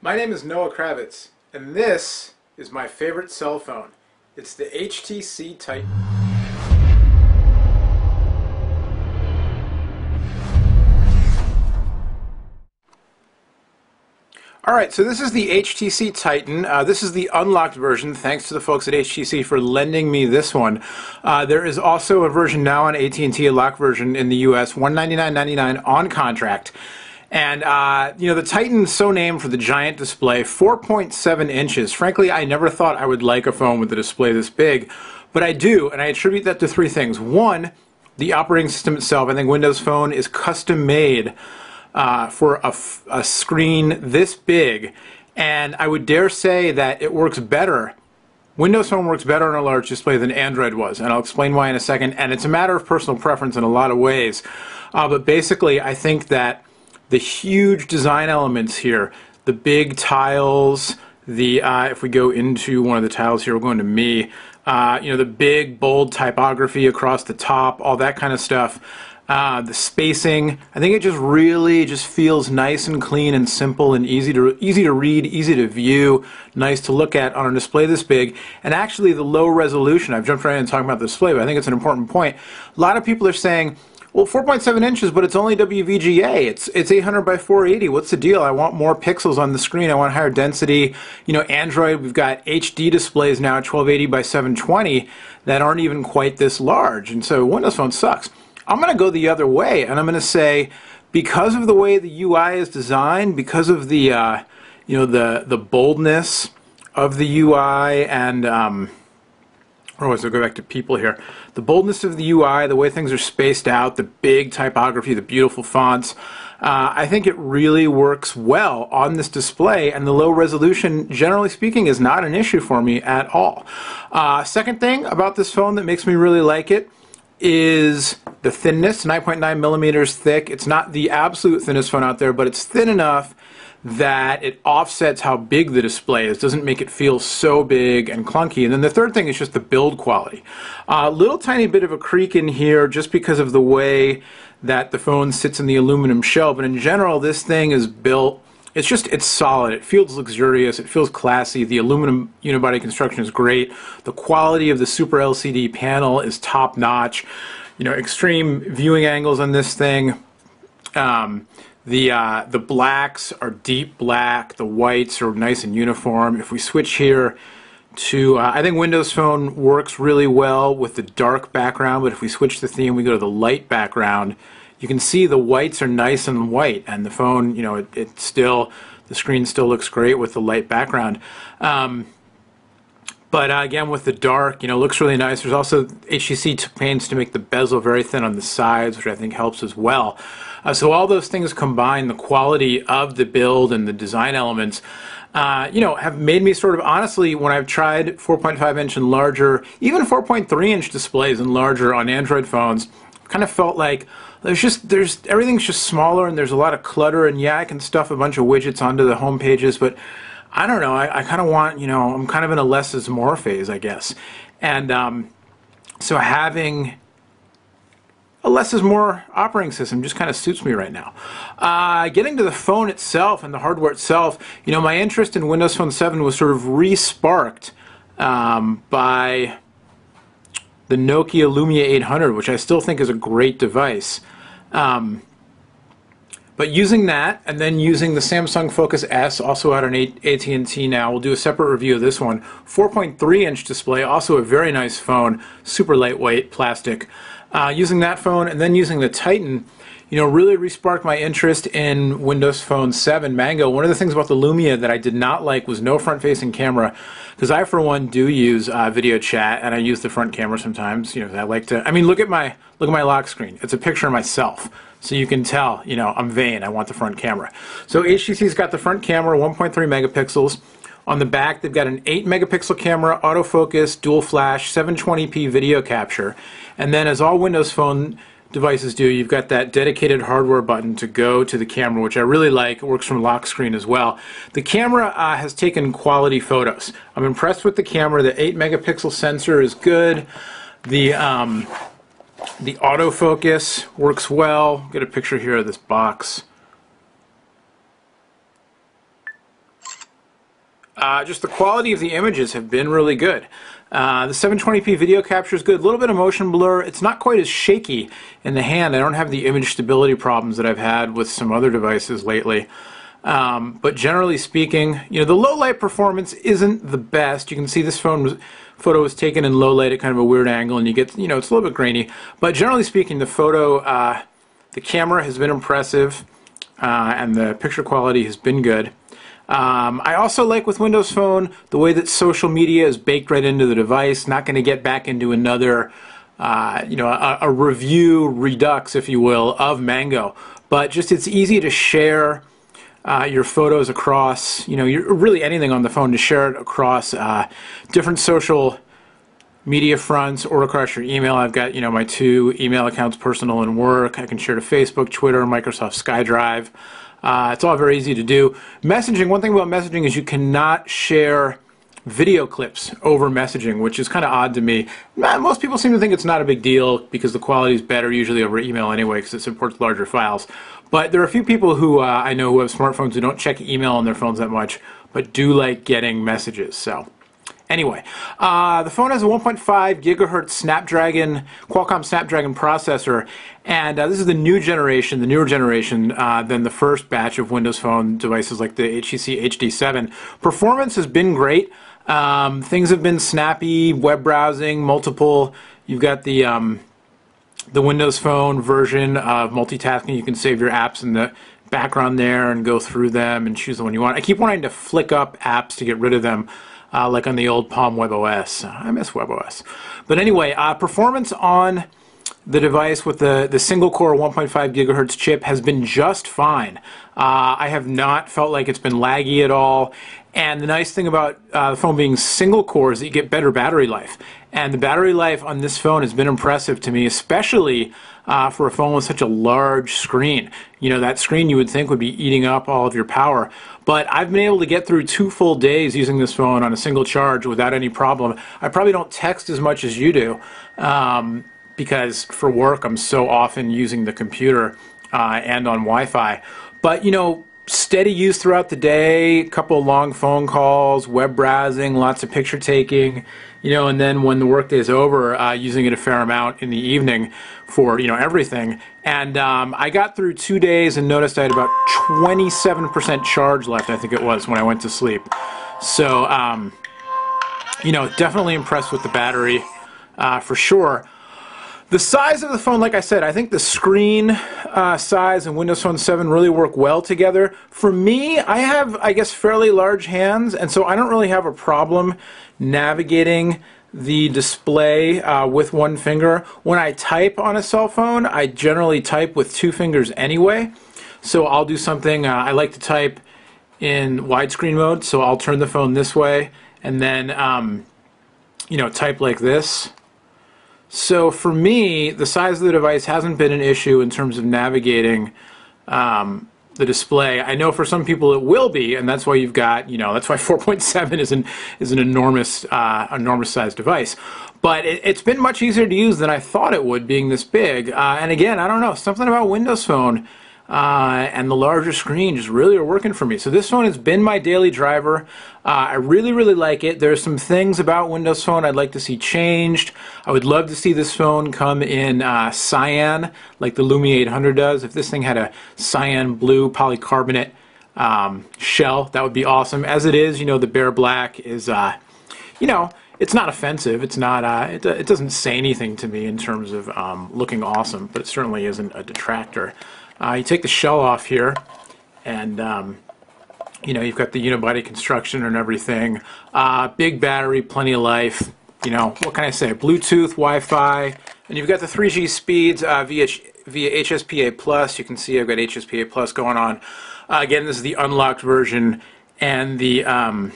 My name is Noah Kravitz, and this is my favorite cell phone. It's the HTC Titan. Alright, so this is the HTC Titan. Uh, this is the unlocked version. Thanks to the folks at HTC for lending me this one. Uh, there is also a version now on AT&T, a lock version in the US, $199.99 on contract. And, uh, you know, the Titan's so named for the giant display, 4.7 inches. Frankly, I never thought I would like a phone with a display this big, but I do, and I attribute that to three things. One, the operating system itself. I think Windows Phone is custom made uh, for a, a screen this big, and I would dare say that it works better Windows Phone works better on a large display than Android was, and I'll explain why in a second. And it's a matter of personal preference in a lot of ways. Uh, but basically, I think that the huge design elements here, the big tiles, the uh, if we go into one of the tiles here, we're going to me, uh, you know, the big bold typography across the top, all that kind of stuff. Uh, the spacing, I think it just really just feels nice and clean and simple and easy to easy to read, easy to view, nice to look at on a display this big. And actually, the low resolution. I've jumped right in talking about the display, but I think it's an important point. A lot of people are saying well, 4.7 inches, but it's only WVGA. It's it's 800 by 480. What's the deal? I want more pixels on the screen. I want higher density. You know, Android, we've got HD displays now 1280 by 720 that aren't even quite this large. And so Windows Phone sucks. I'm going to go the other way, and I'm going to say because of the way the UI is designed, because of the uh, you know the the boldness of the UI and um, was it go back to people here? The boldness of the UI, the way things are spaced out, the big typography, the beautiful fonts. Uh, I think it really works well on this display, and the low resolution, generally speaking, is not an issue for me at all. Uh, second thing about this phone that makes me really like it is the thinness, 9.9 millimeters thick. It's not the absolute thinnest phone out there, but it's thin enough that it offsets how big the display is, doesn't make it feel so big and clunky. And then the third thing is just the build quality. A uh, little tiny bit of a creak in here just because of the way that the phone sits in the aluminum shell, but in general this thing is built it's just it's solid. It feels luxurious. It feels classy. The aluminum unibody construction is great. The quality of the super lcd panel is top notch. You know extreme viewing angles on this thing. Um, the, uh, the blacks are deep black, the whites are nice and uniform. If we switch here to, uh, I think Windows Phone works really well with the dark background, but if we switch the theme, we go to the light background, you can see the whites are nice and white, and the phone, you know, it, it still, the screen still looks great with the light background. Um, but uh, again, with the dark, you know, looks really nice. There's also HTC took pains to make the bezel very thin on the sides, which I think helps as well. Uh, so all those things combined, the quality of the build and the design elements, uh, you know, have made me sort of honestly, when I've tried 4.5 inch and larger, even 4.3 inch displays and larger on Android phones, kind of felt like there's just there's everything's just smaller and there's a lot of clutter and yeah, I can stuff a bunch of widgets onto the home pages, but I don't know. I, I kind of want, you know, I'm kind of in a less is more phase, I guess. And um, so having a less is more operating system just kind of suits me right now. Uh, getting to the phone itself and the hardware itself, you know, my interest in Windows Phone 7 was sort of re-sparked um, by the Nokia Lumia 800, which I still think is a great device. Um, but using that, and then using the Samsung Focus S, also out on AT&T now, we'll do a separate review of this one. 4.3 inch display, also a very nice phone, super lightweight, plastic. Uh, using that phone, and then using the Titan, you know, really resparked my interest in Windows Phone 7 Mango. One of the things about the Lumia that I did not like was no front-facing camera, because I, for one, do use uh, video chat, and I use the front camera sometimes. You know, I like to. I mean, look at my look at my lock screen. It's a picture of myself. So you can tell, you know, I'm vain. I want the front camera. So HTC's got the front camera, 1.3 megapixels. On the back, they've got an 8 megapixel camera, autofocus, dual flash, 720p video capture. And then, as all Windows Phone devices do, you've got that dedicated hardware button to go to the camera, which I really like. It works from lock screen as well. The camera uh, has taken quality photos. I'm impressed with the camera. The 8 megapixel sensor is good. The um, the autofocus works well. Get a picture here of this box. uh, just the quality of the images have been really good. Uh, the 720p video capture is good. A little bit of motion blur. It's not quite as shaky in the hand. I don't have the image stability problems that I've had with some other devices lately. Um, but generally speaking, you know, the low light performance isn't the best. You can see this phone was, photo was taken in low light at kind of a weird angle, and you get, you know, it's a little bit grainy. But generally speaking, the photo, uh, the camera has been impressive, uh, and the picture quality has been good. Um, I also like with Windows Phone the way that social media is baked right into the device. Not going to get back into another, uh, you know, a, a, review redux, if you will, of Mango. But just it's easy to share uh, your photos across, you know, really anything on the phone to share it across uh, different social media fronts or across your email. I've got, you know, my two email accounts, personal and work. I can share to Facebook, Twitter, Microsoft SkyDrive. Uh, it's all very easy to do. Messaging, one thing about messaging is you cannot share video clips over messaging, which is kind of odd to me. Most people seem to think it's not a big deal because the quality is better usually over email anyway because it supports larger files. But there are a few people who uh, I know who have smartphones who don't check email on their phones that much, but do like getting messages. So. Anyway, uh, the phone has a 1.5 gigahertz Snapdragon, Qualcomm Snapdragon processor, and uh, this is the new generation, the newer generation uh, than the first batch of Windows Phone devices like the HTC HD7. Performance has been great. Um, things have been snappy, web browsing, multiple. You've got the um, the Windows Phone version of multitasking. You can save your apps in the background there and go through them and choose the one you want. I keep wanting to flick up apps to get rid of them uh, like on the old Palm WebOS. I miss WebOS. But anyway, uh, performance on the device with the, the single core 1.5 gigahertz chip has been just fine. Uh, I have not felt like it's been laggy at all. And the nice thing about uh, the phone being single core is that you get better battery life. And the battery life on this phone has been impressive to me, especially uh, for a phone with such a large screen. You know, that screen you would think would be eating up all of your power. But I've been able to get through two full days using this phone on a single charge without any problem. I probably don't text as much as you do um, because for work I'm so often using the computer uh, and on Wi-Fi. But, you know, steady use throughout the day, a couple of long phone calls, web browsing, lots of picture taking, you know, and then when the workday is over, uh, using it a fair amount in the evening for, you know, everything. And um, I got through two days and noticed I had about 27% charge left, I think it was, when I went to sleep. So, um, you know, definitely impressed with the battery uh, for sure. The size of the phone, like I said, I think the screen uh, size and Windows Phone 7 really work well together. For me, I have, I guess, fairly large hands, and so I don't really have a problem navigating the display uh, with one finger. When I type on a cell phone, I generally type with two fingers anyway. So I'll do something, uh, I like to type in widescreen mode, so I'll turn the phone this way and then, um, you know, type like this. So for me, the size of the device hasn't been an issue in terms of navigating um, the display. I know for some people it will be, and that's why you've got, you know, that's why 4.7 is an is an enormous uh, enormous size device. But it, has been much easier to use than I thought it would, being this big. Uh, and again, I don't know, something about Windows Phone uh, and the larger screen just really are working for me. So this phone has been my daily driver. Uh, I really, really like it. There are some things about Windows Phone I'd like to see changed. I would love to see this phone come in uh, cyan, like the Lumia 800 does. If this thing had a cyan blue polycarbonate um, shell, that would be awesome. As it is, you know, the bare black is, uh, you know, it's not offensive. It's not. Uh, it, it doesn't say anything to me in terms of um, looking awesome, but it certainly isn't a detractor. Uh, you take the shell off here, and um, you know you've got the unibody construction and everything. Uh, big battery, plenty of life. You know what can I say? Bluetooth, Wi-Fi, and you've got the 3G speeds uh, via via HSPA plus. You can see I've got HSPA plus going on. Uh, again, this is the unlocked version, and the um,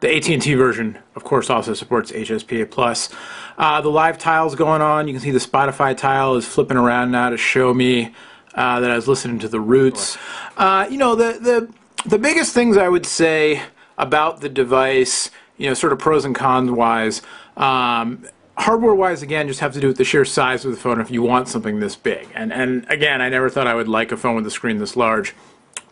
the AT&T version, of course, also supports HSPA plus. Uh, the live tiles going on. You can see the Spotify tile is flipping around now to show me uh, that I was listening to the Roots. Uh, you know, the the the biggest things I would say about the device, you know, sort of pros and cons wise. Um, hardware wise again just have to do with the sheer size of the phone if you want something this big and and again i never thought i would like a phone with a screen this large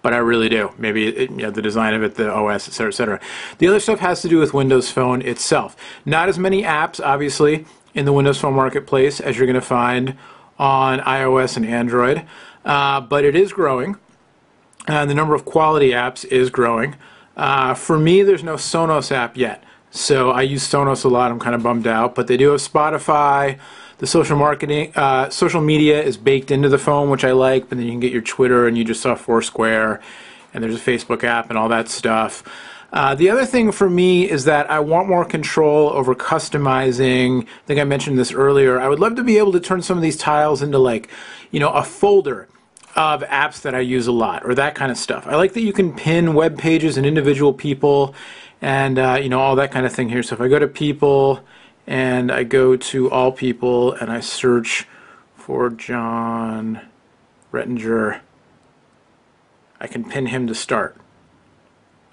but I really do. Maybe it, you know, the design of it, the OS, et cetera, et cetera. The other stuff has to do with Windows Phone itself. Not as many apps, obviously, in the Windows Phone marketplace as you're going to find on iOS and Android, uh, but it is growing. And the number of quality apps is growing. Uh, for me, there's no Sonos app yet. So I use Sonos a lot. I'm kind of bummed out, but they do have Spotify. The social marketing, uh, social media is baked into the phone, which I like. But then you can get your Twitter, and you just saw Foursquare, and there's a Facebook app and all that stuff. Uh, the other thing for me is that I want more control over customizing. I think I mentioned this earlier. I would love to be able to turn some of these tiles into like, you know, a folder of apps that I use a lot or that kind of stuff. I like that you can pin web pages and individual people and uh, you know all that kind of thing here. So if I go to people and I go to all people and I search for Jon Rettinger, I can pin him to start.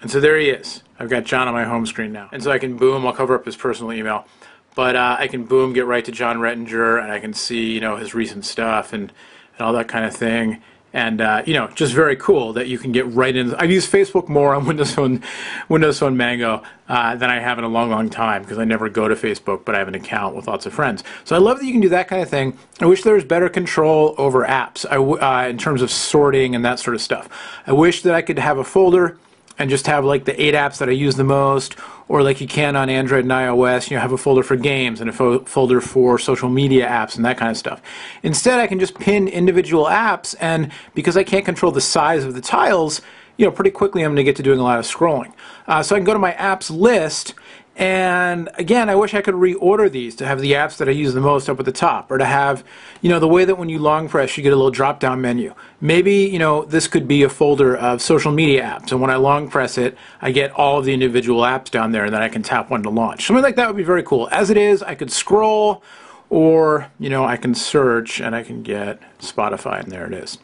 And so there he is. I've got Jon on my home screen now. And so I can boom, I'll cover up his personal email. But uh, I can boom, get right to Jon Rettinger, and I can see, you know, his recent stuff and, and all that kind of thing. And uh, you know just very cool that you can get right in i've used facebook more on windows phone windows phone mango uh, than i have in a long long time because i never go to facebook but i have an account with lots of friends. So i love that you can do that kind of thing. I wish there was better control over apps. Uh, in terms of sorting and that sort of stuff. I wish that i could have a folder and just have like the eight apps that I use the most, or like you can on Android and iOS, you know, have a folder for games and a fo folder for social media apps and that kind of stuff. Instead, I can just pin individual apps, and because I can't control the size of the tiles, you know, pretty quickly I'm going to get to doing a lot of scrolling. Uh, so I can go to my apps list and again, I wish I could reorder these to have the apps that I use the most up at the top, or to have, you know, the way that when you long press, you get a little drop down menu. Maybe, you know, this could be a folder of social media apps, and when I long press it, I get all of the individual apps down there, and then I can tap one to launch. Something like that would be very cool. As it is, I could scroll, or, you know, I can search and I can get Spotify, and there it is.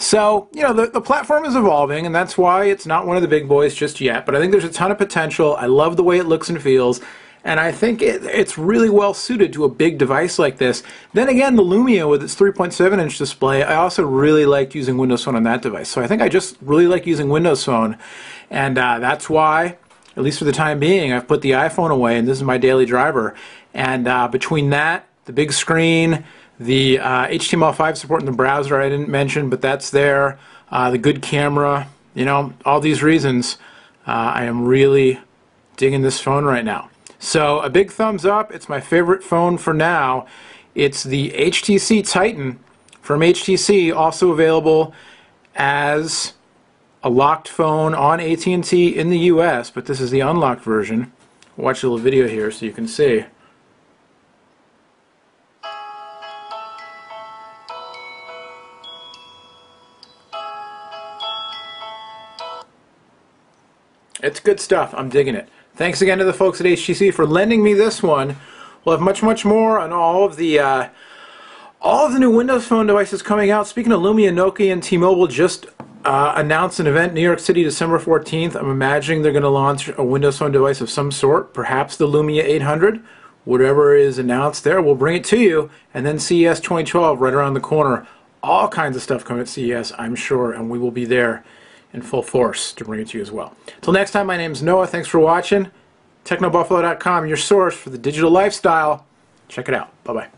So, you know, the, the platform is evolving, and that's why it's not one of the big boys just yet. But I think there's a ton of potential. I love the way it looks and feels. And I think it, it's really well suited to a big device like this. Then again, the Lumia with its 3.7 inch display, I also really liked using Windows Phone on that device. So I think I just really like using Windows Phone. And uh, that's why, at least for the time being, I've put the iPhone away, and this is my daily driver. And uh, between that, the big screen, the uh, HTML5 support in the browser I didn't mention, but that's there. Uh, the good camera, you know, all these reasons. Uh, I am really digging this phone right now. So a big thumbs up. It's my favorite phone for now. It's the HTC Titan from HTC, also available as a locked phone on AT&T in the US, but this is the unlocked version. Watch a little video here so you can see. It's good stuff. I'm digging it. Thanks again to the folks at HTC for lending me this one. We'll have much, much more on all of the uh, all of the new Windows Phone devices coming out. Speaking of Lumia, Nokia, and T-Mobile, just uh, announced an event New York City, December 14th. I'm imagining they're going to launch a Windows Phone device of some sort, perhaps the Lumia 800. Whatever is announced there, we'll bring it to you. And then CES 2012 right around the corner. All kinds of stuff coming at CES, I'm sure, and we will be there in full force to bring it to you as well. Until next time, my name is Noah. Thanks for watching. TechnoBuffalo.com, your source for the digital lifestyle. Check it out. Bye-bye.